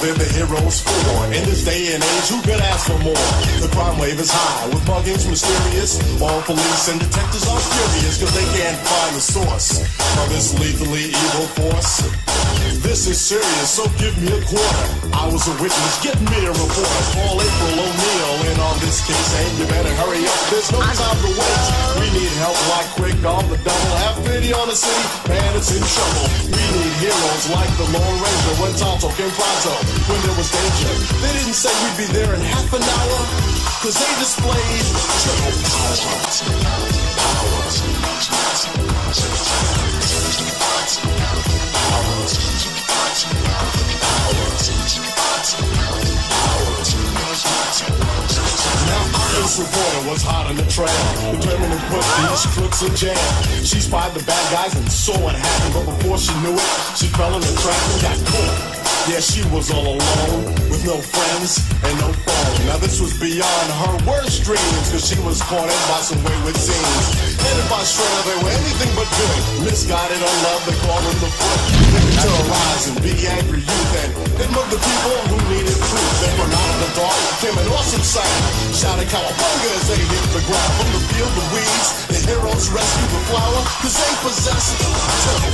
than the heroes score. In this day and age, who could ask for more? The crime wave is high, with muggings mysterious. All police and detectives are furious, cause they can't find the source of this lethally evil force. This is serious, so give me a quarter. I was a witness, get me a reporter. Call April O'Neil in on this case, and you better hurry up, there's no time to wait. Help like quick on the double. Have pity on the city, man, it's in trouble. We need heroes like the Lone Ranger when Tonto came pronto when there was danger. They didn't say we'd be there in half an hour, cause they displayed triple power. Now this reporter was hot on the trail, determined to put these crooks in jail. She spied the bad guys and saw what happened, but before she knew it, she fell in the trap and got caught. Yeah, she was all alone, with no friends and no phone. Now this was beyond her worst dreams, cause she was cornered by some wayward teens. Headed by Shredder, they were anything but good. Misguided on love, they called them the foot. They could terrorize and be angry youth, and they mugged the people who needed proof. Then from out of the dark came an awesome sight. Shouting cowabunga as they hit the ground. From the field of weeds, the heroes rescued the flower, cause they possessed turtle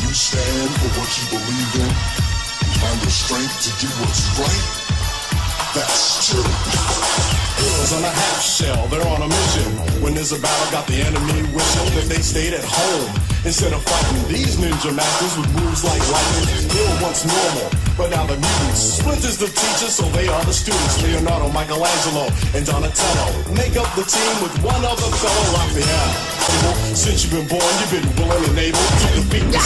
You stand for what you believe in find the strength to do what's right. That's true. Heroes on a half shell, they're on a mission. When there's a battle, got the enemy wishing that they stayed at home. Instead of fighting these ninja masters with moves like lightning, they were once normal, but now they're mutants. Splinter's the teacher, so they are the students. Leonardo, Michelangelo, and Donatello make up the team with one other fellow, Raphael. Since you've been born, you've been willing and able to defeat the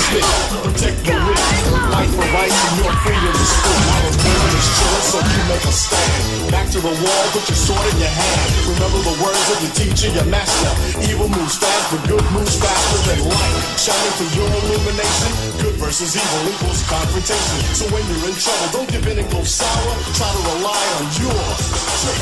a stand. Back to the wall, put your sword in your hand. Remember the words of your teacher, your master. Evil moves fast, but good moves faster than light. Shining through your illumination. Good versus evil equals confrontation. So when you're in trouble, don't give in and go sour. Try to rely on your!